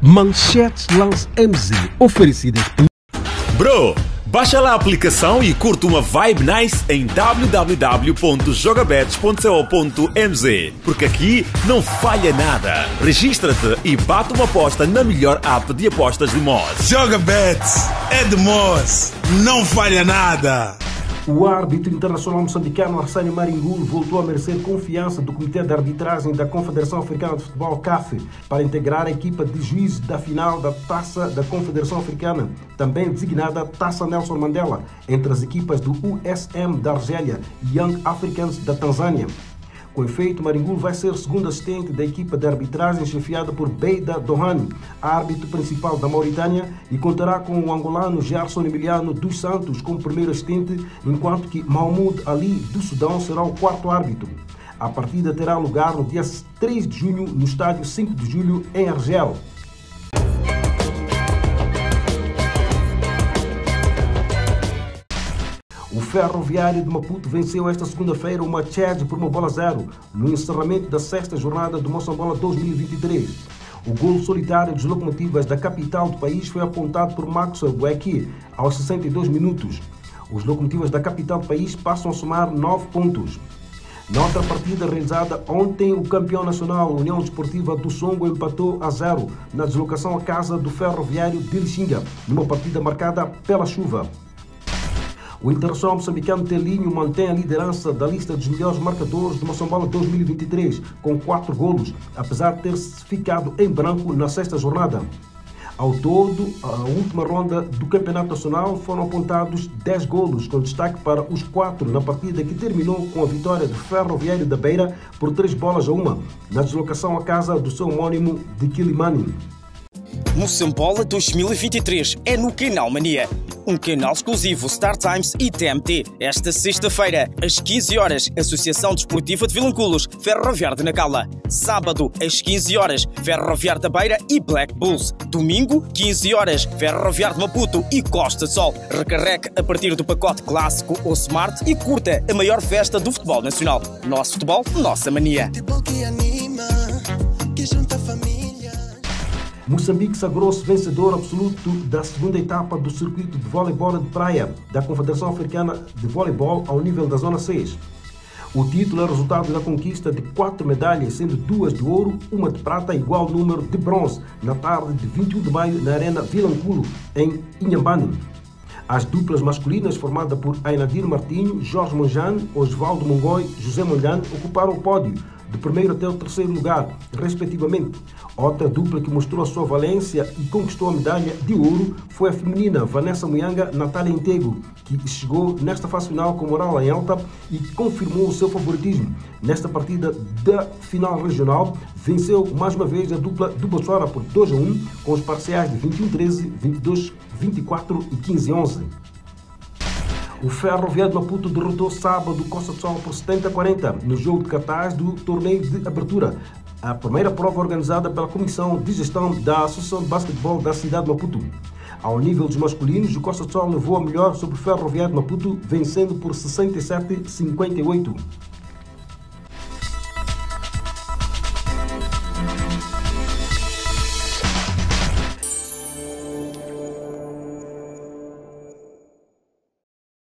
Manchetes Lance MZ, oferecidas por. Bro, baixa lá a aplicação e curta uma vibe nice em www.jogabets.co.mz porque aqui não falha nada. Registra-te e bate uma aposta na melhor app de apostas de Moz. Joga Bets é de Moz, não falha nada. O árbitro internacional moçambicano Arsênio Maringulo voltou a merecer confiança do Comitê de Arbitragem da Confederação Africana de Futebol, CAF, para integrar a equipa de juízes da final da Taça da Confederação Africana, também designada Taça Nelson Mandela, entre as equipas do USM da Argélia e Young Africans da Tanzânia. Com efeito, Maringulo vai ser segundo assistente da equipa de arbitragem chefiada por Beida Dohani, árbitro principal da Mauritânia, e contará com o angolano Gerson Emiliano dos Santos como primeiro assistente, enquanto que Mahmoud Ali do Sudão será o quarto árbitro. A partida terá lugar no dia 3 de junho no estádio 5 de julho em Argel. Ferroviário de Maputo venceu esta segunda-feira o Machad por uma bola zero, no encerramento da sexta jornada do Moçambola 2023. O gol solitário dos locomotivas da capital do país foi apontado por Max Bueki aos 62 minutos. Os locomotivas da capital do país passam a somar 9 pontos. Na outra partida realizada ontem, o campeão nacional União Desportiva do Songo empatou a zero na deslocação à casa do Ferroviário de Lixinga, numa partida marcada pela chuva. O internacional moçambicano Telinho mantém a liderança da lista dos melhores marcadores do Moçambola 2023, com quatro golos, apesar de ter ficado em branco na sexta jornada. Ao todo, a última ronda do Campeonato Nacional foram apontados 10 golos, com destaque para os quatro na partida que terminou com a vitória do Ferroviário da Beira por três bolas a uma, na deslocação à casa do seu homónimo de Quilimani. Moçambola 2023 é no Canal Mania um canal exclusivo Star Times e TMT. Esta sexta-feira, às 15 horas, Associação Desportiva de Vilanculos, Ferroviário de Nacala. Sábado, às 15 horas, Ferroviário da Beira e Black Bulls. Domingo, 15 horas, Ferroviário de Maputo e Costa Sol. Recarregue a partir do pacote clássico ou smart e curta a maior festa do futebol nacional. Nosso futebol, nossa mania. Moçambique sagrou-se vencedor absoluto da segunda etapa do circuito de voleibol de praia da Confederação Africana de Voleibol ao nível da Zona 6. O título é resultado da conquista de quatro medalhas, sendo duas de ouro, uma de prata e igual número de bronze, na tarde de 21 de maio na Arena Vilanculo, em Inhambane. As duplas masculinas, formadas por Ainadir Martinho, Jorge Monjan, Osvaldo Mongoi e José Molhan, ocuparam o pódio, de primeiro até o terceiro lugar, respectivamente. Outra dupla que mostrou a sua valência e conquistou a medalha de ouro foi a feminina Vanessa Muyanga Natália Intego, que chegou nesta fase final com moral em alta e confirmou o seu favoritismo. Nesta partida da final regional, venceu mais uma vez a dupla do Botswana por 2 a 1, com os parciais de 21-13, 22-24 e 15-11. O Ferroviário de Maputo derrotou sábado o Costa do Sol por 70 a 40 no jogo de cartaz do torneio de abertura. A primeira prova organizada pela Comissão de Gestão da Associação de Basquetebol da cidade de Maputo. Ao nível dos masculinos, o Costa do Sol levou a melhor sobre o Ferroviário de Maputo, vencendo por 67 a 58.